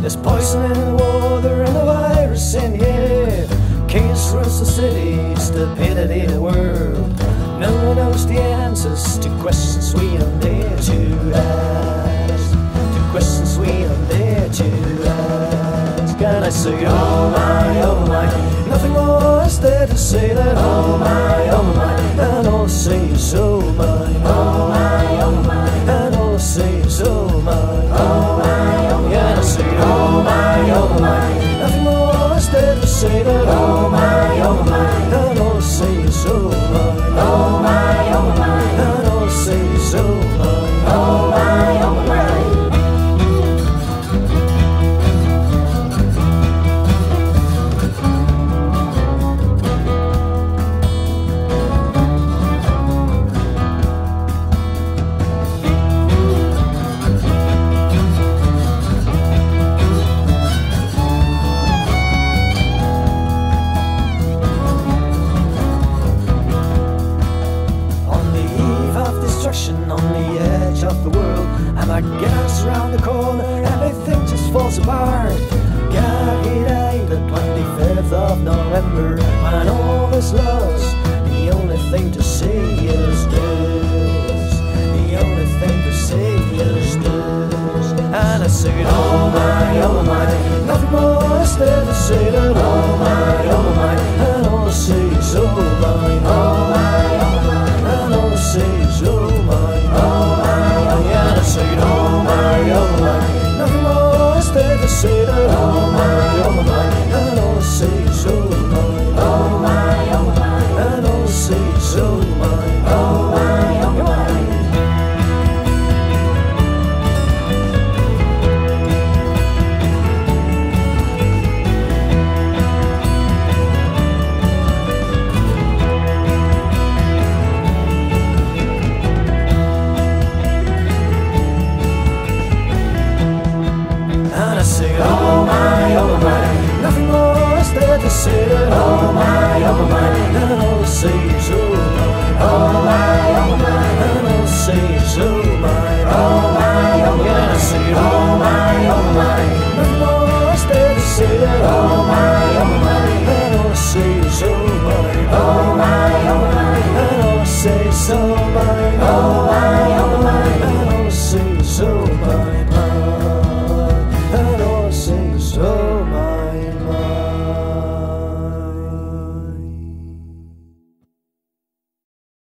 There's poison in the water and a virus in here. Chaos rules the city, stupidity the world. No one knows the answers to questions we are there to ask. To questions we are there to ask. Can I say, oh my, oh my? Nothing more is there to say than oh my, oh my. Nothing more is there to say than oh destruction, on the edge of the world, and I gas round the corner, everything just falls apart. Gary Day, eh? the 25th of November, when all is lost, the only thing to say is this. The only thing to say is this. And I said, oh my, oh my, nothing more is there to say oh my, oh my, and all I say is oh my, said, oh my, oh my, nothing more is there to say than oh my, oh my, I say, oh my, oh my, nothing more is there to say oh my, oh my, and all I say is oh my, oh my, oh my, and all I say is oh my, oh my, oh my, and I say, oh my, oh my, nothing more is there to say oh my, oh my, and all I say is oh my, oh my, oh my, and all I say oh my, oh oh oh my.